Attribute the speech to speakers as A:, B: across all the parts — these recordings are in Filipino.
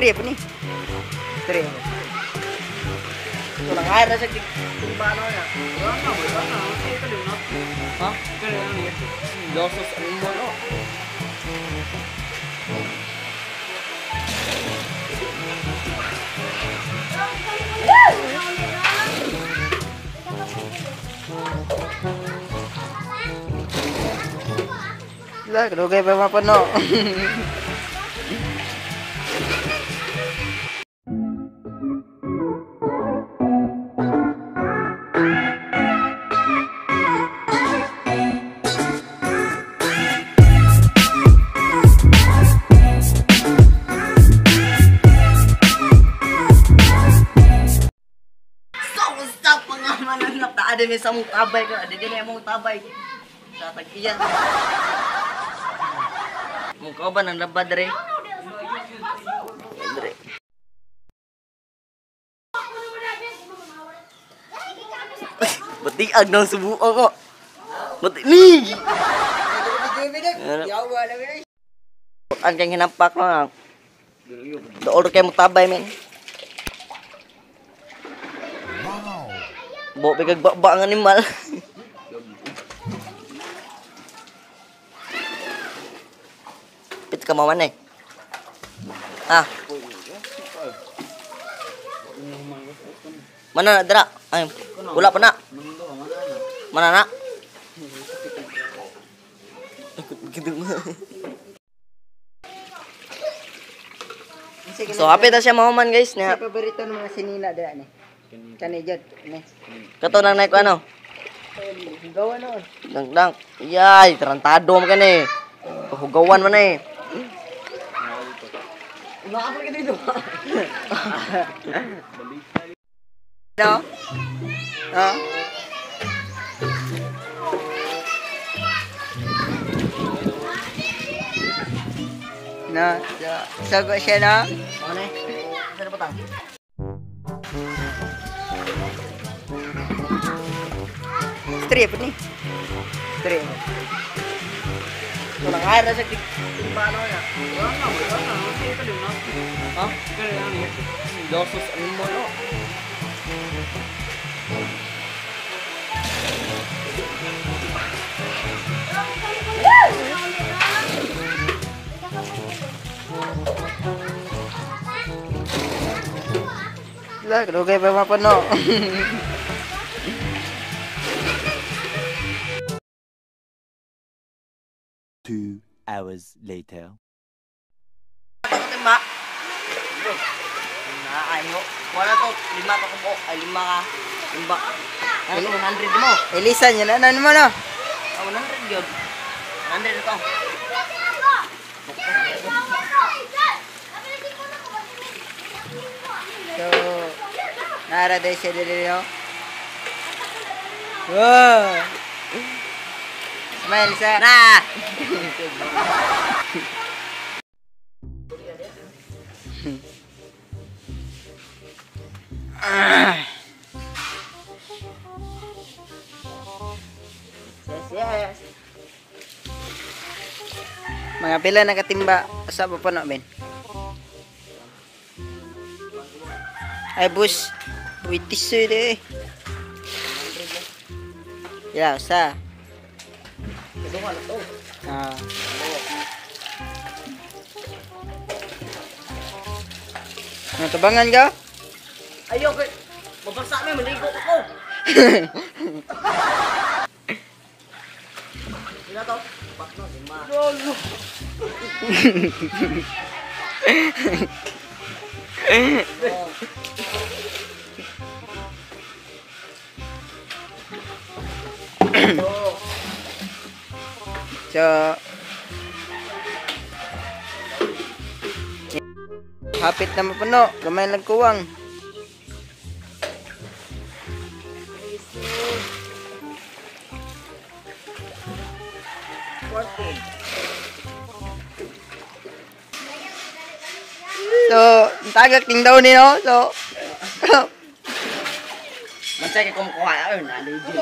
A: Tray nih? ni. Tray. Ito rasa di
B: kumbano na. Ano
A: ba ba? Ito din Lah, kalau apa no? may sa mong tabay ko. Ada din mong tabay. Sa tag-iyan. Mukha ba ng labad dre? Dre. Batiag ng subuan ko. Bati ni. Ang kang hinampak mo. Doon kayo mo tabay men. Bawa pigag baba ang animal. Pit ka maman. Ah. Mana na dira? Ay, wala pa na. Mana na? Gitu So, happy na siya mahuman guys.
C: Sa
A: Nga,
C: paborito ng mga sinina dira ni. Kani jud ni.
A: kato nang naik ano?
C: Gawa noon.
A: Dang dang. Yay, tarantado mo ka na eh. Hugawan mo na eh.
C: Nakapal ka dito.
A: No? Ha?
C: Na, sa- sago siya na.
A: Ano eh? Saan na patang?
C: Strip nih. Strip.
A: Kurang air
B: aja di mana ya? Itu
A: di
B: mana? Hah? Itu
A: di mana? Dosus Rimono. Lah, kedua kayak
D: bapak. hours later.
A: Timba. Na ay mo. Wala to, lima ka kubo. Ay lima ka. Timba. Ano to, 100 mo?
C: Elisan niya na nan mo no.
A: Ah, 100 yun. 100 ito.
C: So, nara dahil siya dili no. Wow. Melisa.
A: Nah.
C: yes, yes. Mga pila nakatimba sa papano, Ben? Ay, bus. Buitis eh. Ya,
A: usah. Nah.
C: Nah, tabangan ka?
A: Ayaw kay mabasa may maligo ako. Ila to? Lolo. Eh.
C: So, hapit na mapuno. Gamay lang kuwang. So, tagak ting daw ni no. So,
A: Mansay kay kumukuha. Ayun, naligid.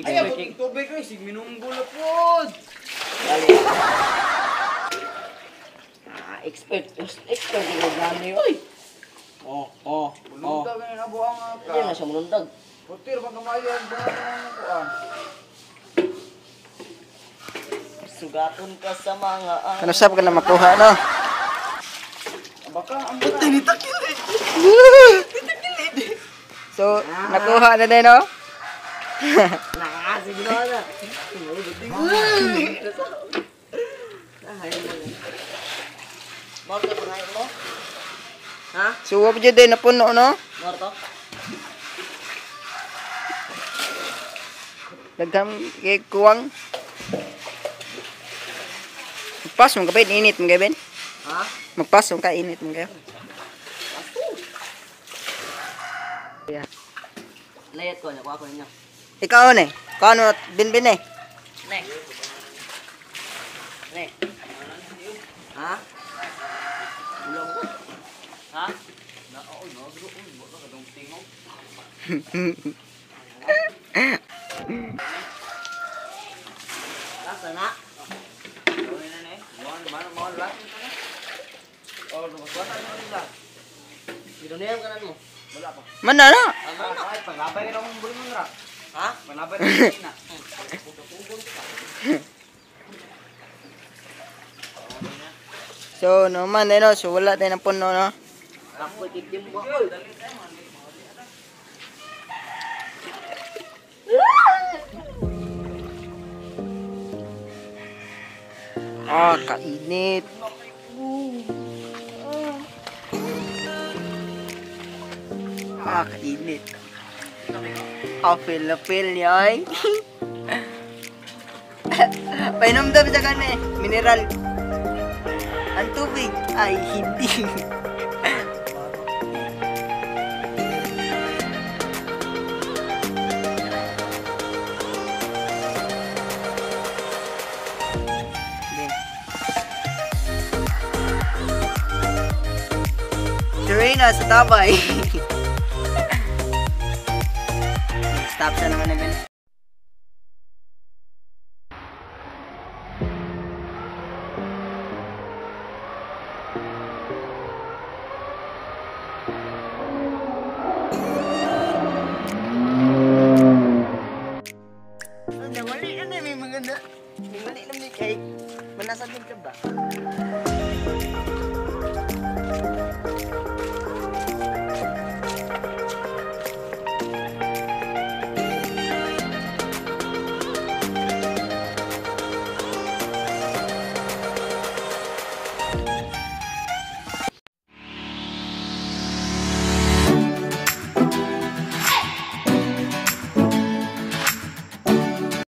B: Ayaw, tubig ko. Sig minunggo na po.
A: Dali. Ah, exp Expert, expert yung gani, oy.
B: Oh, oh, oh.
C: Bulundag na nabuang
A: Hindi na siya munundag.
C: Putir, magkamayo ang buwan ng kuan.
A: Ka sa mga ah.
C: Ano sab ka na makuha, no?
B: Baka ang mga
C: So, nakuha na din, no?
A: Nakakasin na na. Ay, Morto, pangayin mo? Ha?
C: Suwab dyan din na puno, no?
A: Morto?
C: Dagham kay kuwang. Magpas mo kapit, init mo gabin.
A: Ha?
C: Magpas mo ka, init mo kayo.
A: Layat ko, nakuha ko ninyo.
C: Ikaw binbin eh.
A: con bên bên
B: này. Này. Này. Hả? Hả?
A: Mana dah? Mana? Apa yang
B: kamu beri
C: mana? Na?
A: Ha?
B: Akong na.
C: So, naman eh, no? So, wala tayo ng puno, no? Ah, kainit. Ah, kainit. Ah, feel na feel niya, ay. Painom daw sa kami, mineral. Ang tubig ay. Hindi. Serena sa tabay. Stop sa naman namin. Mali na may mga na. May mali na may cake. Manasagin ka ba?